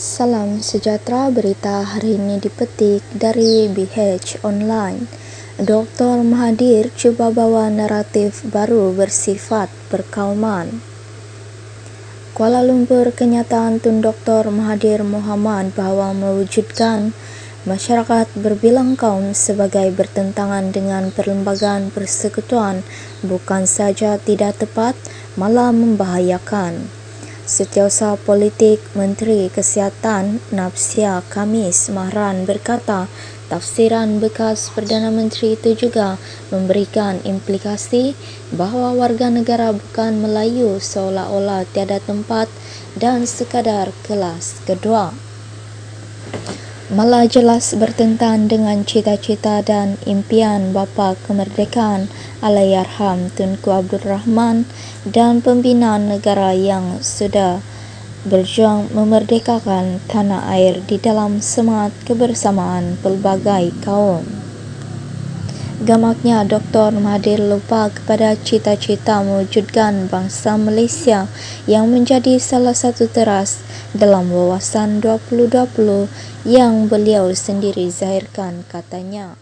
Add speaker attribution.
Speaker 1: Salam sejahtera berita hari ini dipetik dari BH Online. Dr. Mahathir cuba bawa naratif baru bersifat perkauman. Kuala Lumpur kenyataan Tun Dr. Mahathir Mohamad bahawa mewujudkan masyarakat berbilang kaum sebagai bertentangan dengan perlembagaan persekutuan bukan saja tidak tepat, malah membahayakan. Setiausaha Politik Menteri Kesihatan Nafsia Kamis Mahran berkata tafsiran bekas Perdana Menteri itu juga memberikan implikasi bahawa warga negara bukan Melayu seolah-olah tiada tempat dan sekadar kelas kedua malah jelas bertentang dengan cita-cita dan impian bapa kemerdekaan Allahyarham Tunku Abdul Rahman dan pembinaan negara yang sudah berjuang memerdekakan tanah air di dalam semangat kebersamaan pelbagai kaum. Gamaknya Dr. Mahathir lupa kepada cita-cita mewujudkan bangsa Malaysia yang menjadi salah satu teras dalam wawasan 2020 yang beliau sendiri zahirkan katanya.